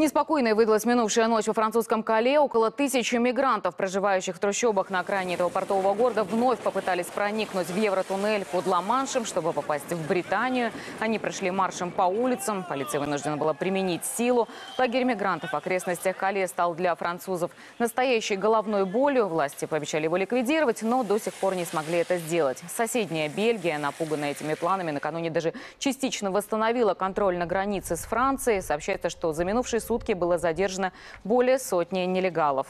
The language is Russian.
Неспокойной выдалась минувшая ночь во французском Кале. Около тысячи мигрантов, проживающих в трущобах на окраине этого портового города, вновь попытались проникнуть в Евротуннель под Ла-Маншем, чтобы попасть в Британию. Они прошли маршем по улицам. Полиция вынуждена была применить силу. Лагерь мигрантов в окрестностях Кале стал для французов настоящей головной болью. Власти пообещали его ликвидировать, но до сих пор не смогли это сделать. Соседняя Бельгия, напуганная этими планами, накануне даже частично восстановила контроль на границе с Францией. Сообщается, что за минувшие сутки было задержано более сотни нелегалов.